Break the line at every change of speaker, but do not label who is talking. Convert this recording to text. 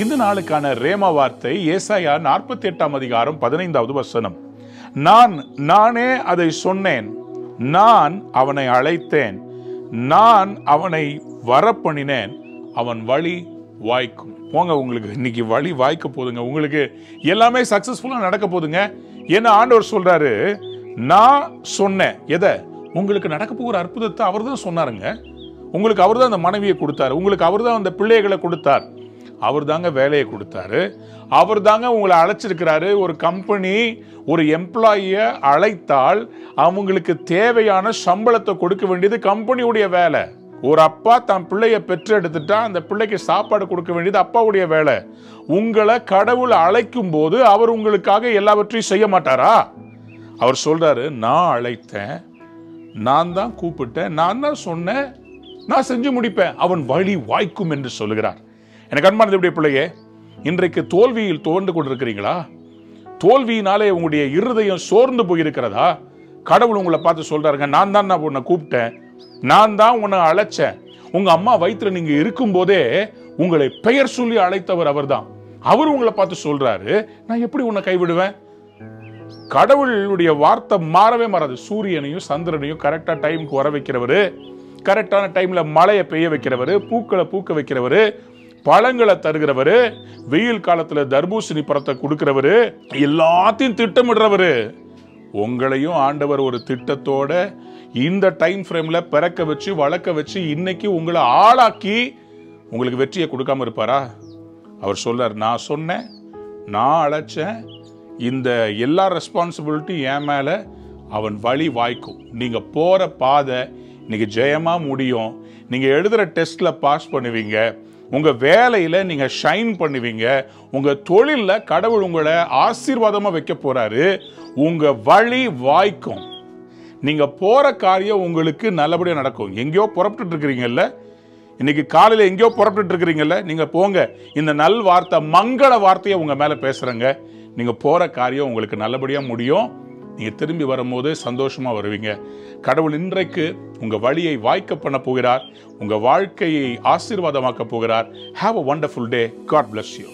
நாளுக்கான ரேமா வார்த்தை ஏசாயா நாற்பத்தி எட்டாம் அதிகாரம் பதினைந்தாவது வசனம். நான் நானே அதை சொன்னேன். நான் அவனை அழைத்தேன். நான் அவனை வரப்பண்ணினேன். அவன் வழி வாய்க்கும். போங்க உங்களுக்கு இன்னைக்கு வழி வாய்க்க போதுங்க. உங்களுக்கு எல்லாமே சக்ஸஸ்ஃபுல்லாக நடக்க போதுங்க. ஏன்னா ஆண்டவர் சொல்றாரு? நான் சொன்னேன். எதை? உங்களுக்கு நடக்க போகிற அற்புதத்தை அவர் தான் சொன்னாருங்க. உங்களுக்கு அவர் தான் அந்த மனைவியை கொடுத்தாரு. உங்களுக்கு அவர் தான் அந்த பிள்ளைகளை கொடுத்தார். அவர் தாங்க வேலையை கொடுத்தாரு. அவர் தாங்க உங்களை அழைச்சிருக்கிறாரு. ஒரு கம்பெனி ஒரு எம்ப்ளாயியை அழைத்தால் அவங்களுக்கு தேவையான சம்பளத்தை கொடுக்க வேண்டியது கம்பெனியுடைய வேலை. ஒரு அப்பா தன் பிள்ளைய பெற்றெடுத்துட்டா அந்த பிள்ளைக்கு சாப்பாடு கொடுக்க வேண்டியது அப்பாவுடைய வேலை. உங்களை கடவுள் அழைக்கும் போது அவர் உங்களுக்காக எல்லாவற்றையும் செய்ய மாட்டாரா? அவர் சொல்றாரு நான் அழைத்தேன். நான் தான் கூப்பிட்டேன். நான் தான் சொன்னேன். நான் செஞ்சு முடிப்பேன். அவன் வழி வாய்க்கும் என்று சொல்லுகிறார். எனக்கு அன்பான எப்படி பிள்ளையே இன்றைக்கு தோல்வியில் துவண்டு கொண்டிருக்கிறீங்களா? தோல்வியினாலே உங்களுடைய இருதயம் சோர்ந்து போயிருக்கிறதா? கடவுள் உங்களை பார்த்து சொல்றாருங்க நான் தான் நான் உன்னை கூப்பிட்டேன். நான் தான் உன்னை அழைச்சேன். உங்க அம்மா வயிற்றுல நீங்க இருக்கும்போதே உங்களை பெயர் சொல்லி அழைத்தவர் அவர்தான். அவர் உங்களை பார்த்து சொல்றாரு நான் எப்படி உன்னை கைவிடுவேன்? கடவுளுடைய வார்த்தை மாறவே மாறாது. சூரியனையும் சந்திரனையும் கரெக்டா டைமுக்கு வர வைக்கிறவர் கரெக்டான டைம்ல மழையை பெய்ய வைக்கிறவர் பூக்களை பூக்க வைக்கிறவர் பழங்களை தருகிறவர் வெயில் காலத்தில் தர்பூசணி பழத்தை கொடுக்கிறவர் எல்லாத்தையும் திட்டமிடுறவர். உங்களையும் ஆண்டவர் ஒரு திட்டத்தோட இந்த டைம் ஃப்ரேமில் பிறக்க வச்சு வளர்க்க வச்சு இன்னைக்கு உங்களை ஆளாக்கி உங்களுக்கு வெற்றியை கொடுக்காம இருப்பாரா? அவர் சொல்றார் நான் சொன்னேன் நான் அழைச்சேன். இந்த எல்லா ரெஸ்பான்சிபிலிட்டி என் மேலே அவன் வழி வாய்க்கும். நீங்கள் போகிற பாதை இன்னைக்கு ஜெயமாக முடியும். நீங்கள் எழுதுகிற டெஸ்ட்டில் பாஸ் பண்ணுவீங்க. உங்கள் வேலையில் நீங்கள் ஷைன் பண்ணுவீங்க. உங்கள் தொழிலில் கடவுள் உங்களை ஆசீர்வாதமாக வைக்க போகிறாரு உங்கள் வழி வாய்க்கும். நீங்கள் போகிற காரியம் உங்களுக்கு நல்லபடியாக நடக்கும். எங்கேயோ புறப்பட்டுட்டு இருக்கிறீங்கல்ல? இன்னைக்கு காலையில் எங்கேயோ புறப்பட்டுட்டு இருக்கிறீங்கல்ல? நீங்கள் போங்க. இந்த நல் வார்த்தை மங்கள வார்த்தையை உங்கள் மேலே பேசுகிறேங்க நீங்கள் போகிற காரியம் உங்களுக்கு நல்லபடியாக முடியும். நீங்கள் திரும்பி வரும்போது சந்தோஷமாக வருவீங்க. கடவுள் இன்றைக்கு உங்கள் வழியை வாய்க்க பண்ண போகிறார். உங்கள் வாழ்க்கையை ஆசீர்வாதமாக்க போகிறார். Have a wonderful day God bless you